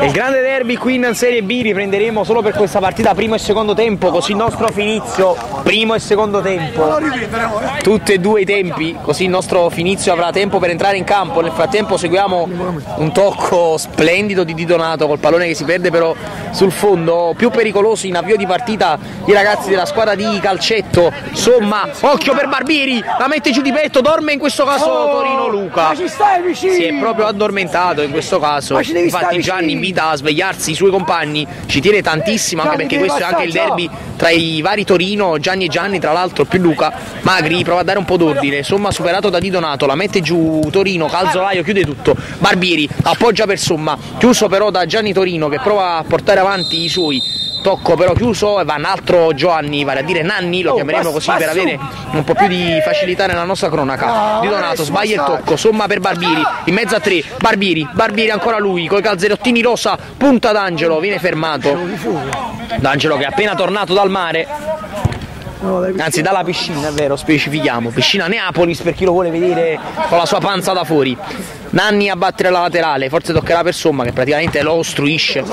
Il grande derby qui in Serie B riprenderemo solo per questa partita primo e secondo tempo, così il nostro Finizio, primo e secondo tempo, tutti e due i tempi, così il nostro Finizio avrà tempo per entrare in campo, nel frattempo seguiamo un tocco splendido di Di Donato col pallone che si perde però sul fondo, più pericoloso in avvio di partita i ragazzi della squadra di calcetto, somma, occhio per Barbieri, la mette giù di petto, dorme in questo caso Torino Luca, si è proprio addormentato in questo caso, infatti Gianni invita a svegliarsi i suoi compagni, ci tiene tantissimo anche perché questo è anche il derby tra i vari Torino, Gianni e Gianni, tra l'altro più Luca, Magri prova a dare un po' d'ordine, somma superato da Di Donato, la mette giù Torino, Calzolaio chiude tutto, Barbieri appoggia per somma, chiuso però da Gianni Torino che prova a portare avanti i suoi tocco però chiuso e va un altro Giovanni, vale a dire Nanni, lo chiameremo così per avere un po' più di facilità nella nostra cronaca. Di Donato sbaglia il tocco, somma per Barbieri, in mezzo a tre, Barbieri, Barbieri ancora lui, con i calzerottini rosa, punta d'Angelo, viene fermato. D'Angelo che è appena tornato dal mare. Anzi dalla piscina, è vero, specifichiamo. Piscina Neapolis per chi lo vuole vedere con la sua panza da fuori. Nanni a battere la laterale, forse toccherà per Somma che praticamente lo ostruisce.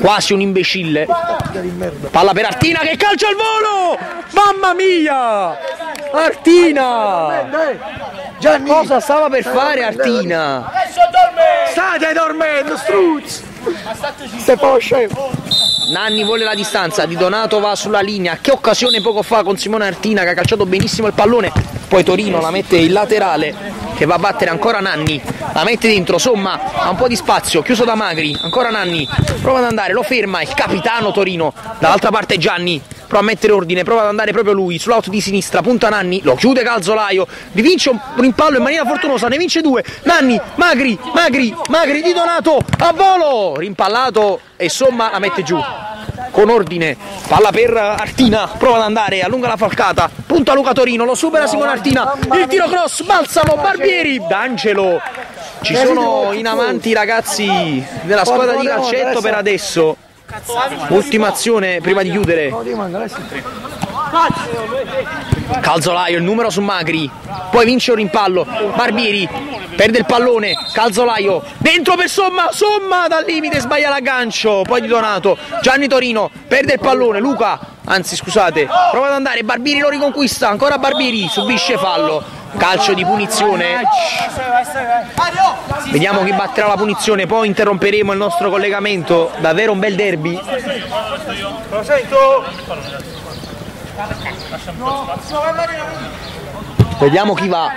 Quasi un imbecille. Palla per Artina che calcia al volo! Mamma mia! Artina! Cosa stava per fare Artina? State dormendo, struzzi! Stai poi scemo! Nanni vuole la distanza, Di Donato va sulla linea, che occasione poco fa con Simone Artina che ha calciato benissimo il pallone, poi Torino la mette in laterale che va a battere ancora Nanni, la mette dentro, somma, ha un po' di spazio, chiuso da Magri, ancora Nanni, prova ad andare, lo ferma il capitano Torino, dall'altra parte Gianni, prova a mettere ordine, prova ad andare proprio lui, sull'auto di sinistra, punta Nanni, lo chiude Calzolaio, vi vince un rimpallo in maniera fortunosa, ne vince due, Nanni, Magri, Magri, Magri di Donato, a volo, rimpallato e somma la mette giù con ordine, palla per Artina, prova ad andare, allunga la falcata, punta Luca Torino, lo supera Simone Artina, il tiro cross, balsamo, Barbieri, D'Angelo, ci sono in avanti i ragazzi della squadra di calcetto per adesso, ultima azione prima di chiudere, Calzolaio, il numero su Magri, poi vince un rimpallo, Barbieri, perde il pallone, Calzolaio, dentro per Somma, Somma dal limite, sbaglia l'aggancio, poi di Donato, Gianni Torino, perde il pallone, Luca, anzi scusate, prova ad andare, Barbieri lo riconquista, ancora Barbieri, subisce fallo, calcio di punizione, vediamo chi batterà la punizione, poi interromperemo il nostro collegamento, davvero un bel derby. Vediamo chi va.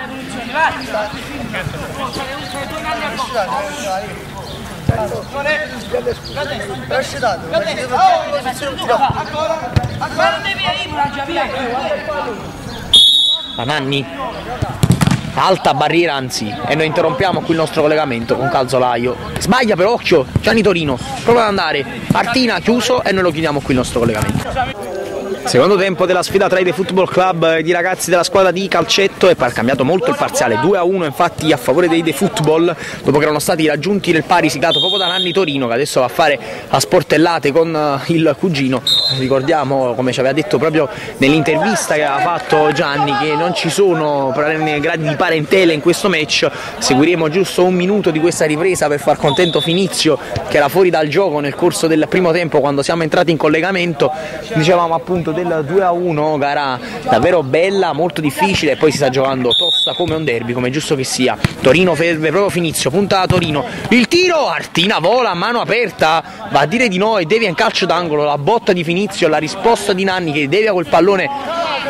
La Nanni. Alta barriera anzi e noi interrompiamo qui il nostro collegamento con Calzolaio. Sbaglia per occhio, Gianni Torino, prova ad andare. Martina chiuso e noi lo chiudiamo qui il nostro collegamento. Secondo tempo della sfida tra i The Football Club e i ragazzi della squadra di calcetto è cambiato molto il parziale. 2 a 1 infatti a favore dei The Football dopo che erano stati raggiunti nel pari siglato proprio da Nanni Torino che adesso va a fare a sportellate con eh, il cugino ricordiamo come ci aveva detto proprio nell'intervista che aveva fatto Gianni che non ci sono gradi di parentela in questo match. Seguiremo giusto un minuto di questa ripresa per far contento Finizio che era fuori dal gioco nel corso del primo tempo quando siamo entrati in collegamento. Dicevamo appunto del 2 a 1, gara davvero bella, molto difficile e poi si sta giocando tosta come un derby, come giusto che sia. Torino ferve proprio Finizio, punta a Torino. Il tiro, Artina vola a mano aperta, va a dire di no e devia in calcio d'angolo, la botta di Finizio, la risposta di Nanni che devia quel pallone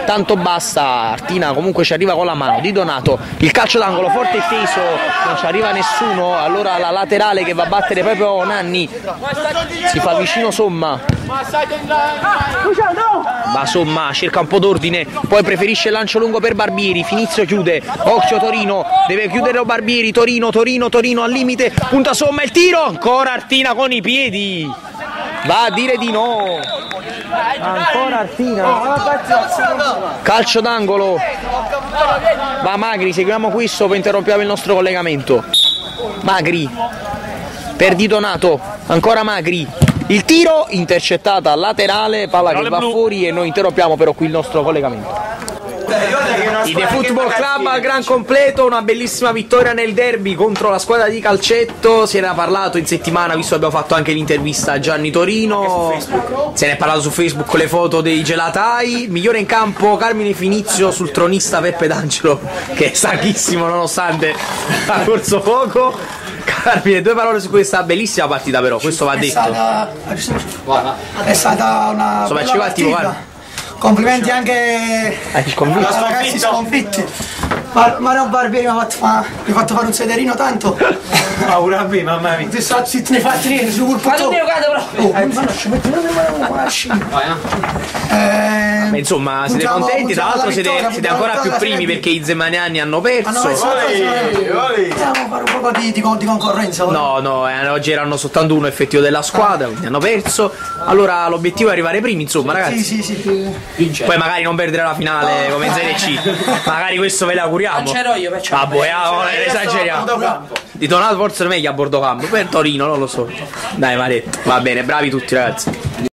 tanto basta, Artina comunque ci arriva con la mano, di Donato, il calcio d'angolo forte e teso, non ci arriva nessuno, allora la laterale che va a battere proprio Nanni, si fa vicino Somma, ma Somma cerca un po' d'ordine, poi preferisce il lancio lungo per Barbieri, Finizio chiude, occhio Torino, deve chiudere Barbieri, Torino, Torino, Torino al limite, punta Somma il tiro, ancora Artina con i piedi, va a dire di no, ancora Artina, calcio d'angolo, va Magri, seguiamo questo, poi interrompiamo il nostro collegamento, Magri, per Di Donato, ancora Magri, il tiro intercettata laterale, palla che va fuori e noi interrompiamo però qui il nostro collegamento. Il The Football Club al gran completo, una bellissima vittoria nel derby contro la squadra di calcetto. Se ne è parlato in settimana, visto che abbiamo fatto anche l'intervista a Gianni Torino. Se ne è parlato su Facebook con le foto dei gelatai. Migliore in campo Carmine Finizio sul tronista Peppe D'Angelo, che è stanchissimo nonostante ha corso poco. Carmine, due parole su questa bellissima partita, però, questo va È detto. stata, è stata una Insomma, ci va, guarda. Complimenti anche sconfitto? ai ragazzi sconfitti. Ma- Mario Barbieri mi ha fatto, fa- mi ha fatto fare un sederino tanto. Paura a me, mamma mia. Ti sta zitti nei fatti su quel Ma non mi giocate però! Oh, ma non ci metti una una scia. Beh, Eh, insomma, siete contenti? Tra l'altro siete, ancora più primi perché i zemaniani hanno hanno perso. messo la cosa- Andiamo a fare un po' di, di, di concorrenza. No, no, eh, oggi erano soltanto uno effettivo della squadra, quindi hanno perso. Allora l'obiettivo è arrivare primi, insomma, ragazzi. Sì, sì, sì. Poi magari non perdere la finale come in Serie C. Magari questo ve l'auguriamo. Lancerò io, perciò. Ah, boh, eh, oh, eh, esageriamo. Di Donato forse è meglio a bordo campo. Per Torino, non lo so. Dai, Maretto. Va bene, bravi tutti, ragazzi.